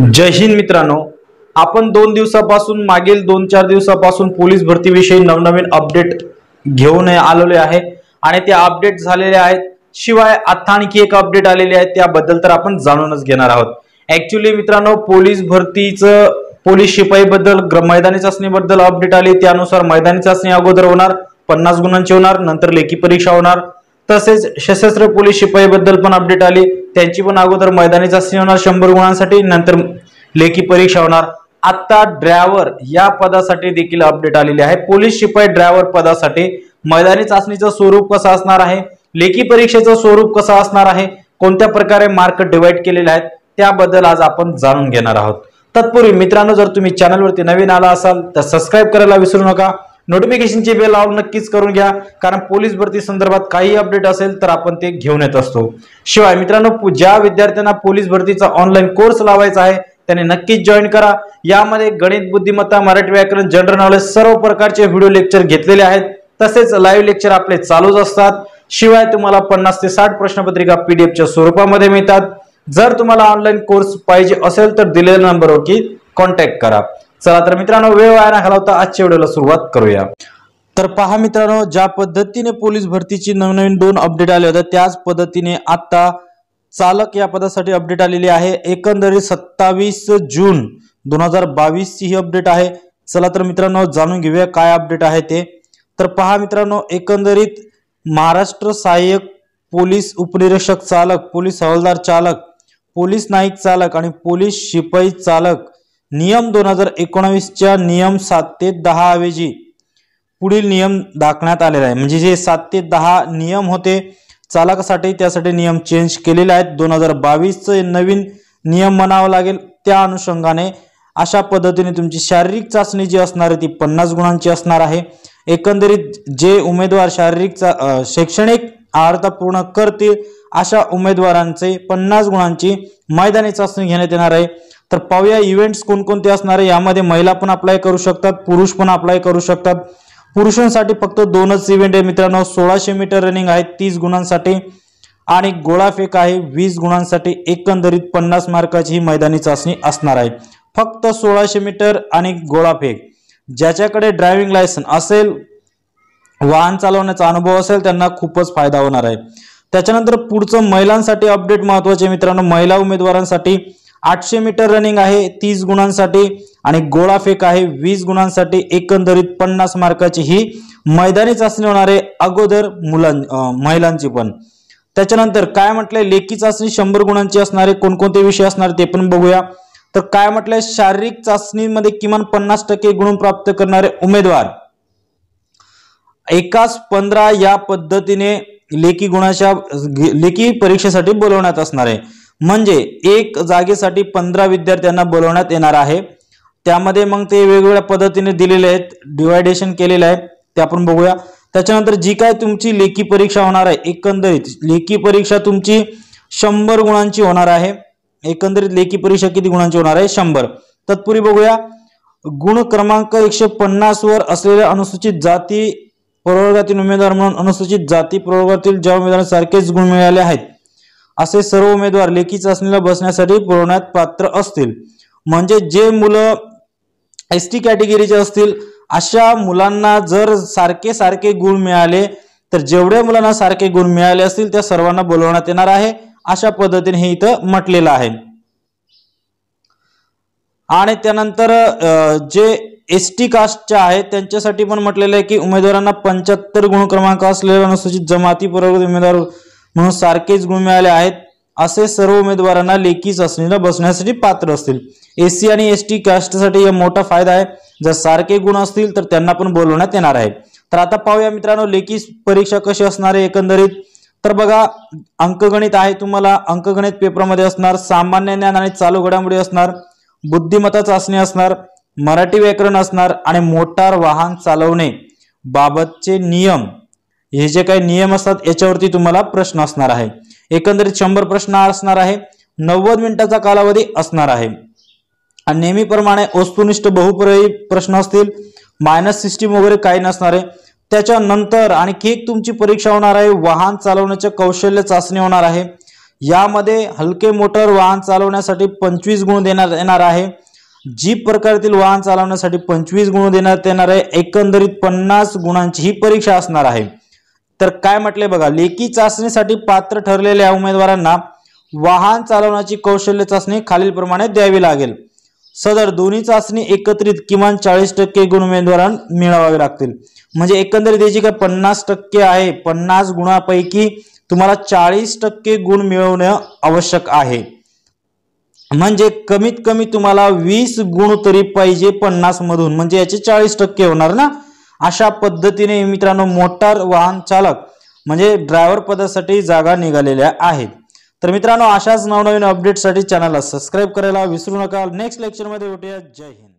जय हिंद मित्रांनो. आपण दोन दिवसापासून मागील दोन चार दिवसापासून पोलीस भरतीविषयी नवनवीन अपडेट घेऊन आलेले आहे. आणि ते अपडेट झालेले आहेत. शिवाय आता आणखी एक अपडेट आलेले आहे. त्याबद्दल तर आपण जाणूनच घेणार आहोत. ऍक्च्युली मित्रांनो पोलीस भरतीचं पोलीस शिपाई बद्दल मैदानी चाचणीबद्दल अपडेट आली. त्यानुसार मैदानी चाचणी अगोदर होणार पन्नास गुणांची होणार नंतर लेखी परीक्षा होणार. तसेच सशस्त्र पोलीस शिपाई बद्दल पण अपडेट आली. त्यांची पण अगोदर मैदानी चाचणी होणार शंभर गुणांसाठी. नंतर लेखी परीक्षा होणार. आता ड्रायव्हर या पदासाठी देखील अपडेट आलेली आहे. पोलीस शिपाई ड्रायव्हर पदासाठी मैदानी चाचणीचं स्वरूप कसं असणार आहे? लेखी परीक्षेचं स्वरूप कसं असणार आहे? कोणत्या प्रकारे मार्क डिवाइड केलेले आहेत? त्याबद्दल आज आपण जाणून घेणार आहोत. तत्पूर्वी मित्रांनो जर तुम्ही चॅनलवरती नवीन आला असाल तर सबस्क्राईब करायला विसरू नका. नोटिफिकेशनची बेल लावून नक्कीच करून घ्या. कारण पोलीस भरती संदर्भात काही अपडेट असेल तर आपण ते घेऊन येत असतो. शिवाय मित्रांनो ज्या विद्यार्थ्यांना पोलीस भरतीचा ऑनलाईन कोर्स लावायचा आहे त्यांनी नक्कीच जॉईन करा. यामध्ये गणित बुद्धिमत्ता मराठी व्याकरण जनरल नॉलेज सर्व प्रकारचे व्हिडिओ लेक्चर घेतलेले आहेत. तसेच लाईव्ह लेक्चर आपले चालूच असतात. शिवाय तुम्हाला पन्नास ते साठ प्रश्नपत्रिका पीडीएफच्या स्वरूपामध्ये मिळतात. जर तुम्हाला ऑनलाईन कोर्स पाहिजे असेल तर दिलेल्या नंबरवरती कॉन्टॅक्ट करा. चला तर मित्रांनो वेळ वाया न घालवता आजच्या व्हिडिओला सुरुवात करूया. तर पहा मित्रांनो ज्या पद्धतीने पोलीस भरतीची नवनवीन दोन अपडेट आले होते त्याच पद्धतीने आता चालक या पदासाठी अपडेट आलेली आहे. एकंदरीत सत्तावीस जून दोन हजार बावीस ची ही अपडेट आहे. चला तर मित्रांनो जाणून घेऊया काय अपडेट आहे ते. तर पहा मित्रांनो एकंदरीत महाराष्ट्र सहाय्यक पोलीस उपनिरीक्षक चालक पोलीस हवालदार चालक पोलीस नाईक चालक आणि पोलीस शिपाई चालक नियम दोन हजार एकोणावीसच्या नियम सात ते दहा ऐवजी पुढील नियम दाखण्यात आलेला आहे. म्हणजे जे सात ते दहा नियम होते चालकासाठी त्यासाठी नियम चेंज केलेले आहेत. दोन हजार बावीसचे नवीन नियम म्हणावं लागेल. त्या अनुषंगाने अशा पद्धतीने तुमची शारीरिक चाचणी जी असणार आहे ती पन्नास गुणांची असणार आहे. एकंदरीत जे उमेदवार शारीरिक चा शैक्षणिक अर्हता पूर्ण करतील अशा उमेदवारांचे पन्नास गुणांची मैदानी चाचणी घेण्यात येणार आहे. तर पाहूया इव्हेंट्स कोणकोणते असणार आहे यामध्ये महिला पण अप्लाय करू शकतात पुरुष पण अप्लाय करू शकतात. पुरुषांसाठी फक्त दोनच इव्हेंट आहे मित्रांनो सोळाशे मीटर रनिंग आहे तीस गुणांसाठी. आणि गोळाफेक आहे वीस गुणांसाठी एकंदरीत पन्नास मार्काची ही मैदानी चाचणी असणार आहे. फक्त सोळाशे मीटर आणि गोळाफेक ज्याच्याकडे ड्रायव्हिंग लायसन असेल वाहन चालवण्याचा अनुभव असेल त्यांना खूपच फायदा होणार आहे. त्याच्यानंतर पुढचं महिलांसाठी अपडेट महत्त्वाचे मित्रांनो. महिला उमेदवारांसाठी आठशे मीटर रनिंग आहे तीस गुणांसाठी आणि गोळाफेक आहे वीस गुणांसाठी एकंदरीत पन्नास मार्काची ही मैदानी चाचणी होणार आहे अगोदर मुलां महिलांची पण. त्याच्यानंतर काय म्हटलंय? लेखी चाचणी शंभर गुणांची असणार आहे कोणकोणते विषय असणार ते पण बघूया. तर काय म्हटलंय? शारीरिक चाचणीमध्ये किमान पन्नास टक्के गुण प्राप्त करणारे उमेदवार. एकाच पंधरा या पद्धतीने लेखी गुणाच्या लेखी परीक्षेसाठी बोलवण्यात असणार आहे. म्हणजे एक जागेसाठी पंधरा विद्यार्थ्यांना बोलवण्यात येणार आहे. त्यामध्ये मग ते वेगवेगळ्या पद्धतीने दिलेले आहेत डिवायडेशन केलेलं आहे ते आपण बघूया. त्याच्यानंतर जी काय तुमची लेखी परीक्षा होणार आहे एकंदरीत लेखी परीक्षा तुमची शंभर गुणांची होणार आहे. एकंदरीत लेखी परीक्षा किती गुणांची होणार आहे? शंभर. तत्पूर्वी बघूया. गुण क्रमांक एकशे पन्नास वर असलेल्या अनुसूचित जाती प्रवर्गातील उमेदवार म्हणून अनुसूचित जाती प्रवर्गातील ज्या उमेदवारांना सारखेच गुण मिळाले आहेत असे सर्व उमेदवार लेखी चाचणीला बसण्यासाठी पुरवण्यात पात्र असतील. म्हणजे जे मुलं एस टी कॅटेगरीचे असतील अशा मुलांना जर सारखे सारखे गुण मिळाले तर जेवढ्या मुलांना सारखे गुण मिळाले असतील त्या सर्वांना बोलवण्यात येणार आहे. अशा पद्धतीने हे इथं म्हटलेलं आहे. आणि त्यानंतर जे एस टी कास्टच्या आहेत त्यांच्यासाठी पण म्हटलेलं आहे की उमेदवारांना पंच्याहत्तर गुण क्रमांक असलेल्या अनुसूचित जमाती प्रवर्ग उमेदवार म्हणून सारखेच गुण मिळाले आहेत. असे सर्व उमेदवारांना लेखी चाचणीला बसण्यासाठी पात्र असतील. एससी आणि एस टी कास्टसाठी मोठा फायदा आहे. जर सारखे गुण असतील तर त्यांना पण बोलवण्यात येणार आहे. तर आता पाहूया मित्रांनो लेखी परीक्षा कशी असणार आहे एकंदरीत? तर बघा अंकगणित आहे तुम्हाला अंकगणित पेपरमध्ये असणार सामान्य ज्ञान आणि चालू घडामोडी असणार बुद्धिमत्ता चाचणी असणार मराठी व्याकरण असणार आणि मोटार वाहन चालवणे बाबतचे नियम. हे जे काही नियम असतात याच्यावरती तुम्हाला प्रश्न असणार आहे. एकंदरीत शंभर प्रश्न असणार आहे नव्वद मिनिटाचा कालावधी असणार आहे. आणि नेहमीप्रमाणे वस्तुनिष्ठ बहुपर्यायी प्रश्न असतील मायनस सिस्टीम वगैरे काही नसणार आहे. त्याच्यानंतर आणखी एक तुमची परीक्षा होणार आहे वाहन चालवण्याचे कौशल्य चाचणी होणार आहे. यामध्ये हलके मोटर वाहन चालवण्यासाठी पंचवीस गुण देण्यात येणार आहे. जीप प्रकारातील वाहन चालवण्यासाठी पंचवीस गुण देण्यात येणार आहे. एकंदरीत पन्नास गुणांची ही परीक्षा असणार आहे. तर काय म्हटले बघा लेखी चाचणीसाठी पात्र ठरलेल्या उमेदवारांना वाहन चालवण्याची कौशल्य चाचणी खालीलप्रमाणे द्यावी लागेल. सदर दोन्ही चाचणी एकत्रित किमान चाळीस टक्के गुण उमेदवारांना मिळवावे लागतील. म्हणजे एकंदरीत याची काय पन्नास टक्के आहे पन्नास गुणापैकी तुम्हाला चाळीस टक्के गुण मिळवणं आवश्यक आहे. म्हणजे कमीत कमी तुम्हाला वीस गुण तरी पाहिजे पन्नास मधून म्हणजे याचे चाळीस टक्के होणार ना? अशा पद्धतीने मित्रांनो मोटार वाहन चालक म्हणजे ड्रायव्हर पदासाठी जागा निघालेल्या आहेत. तर मित्रांनो अशाच नवनवीन अपडेटसाठी चॅनलला सबस्क्राईब करायला विसरू नका. नेक्स्ट लेक्चरमध्ये भेटूया. जय हिंद.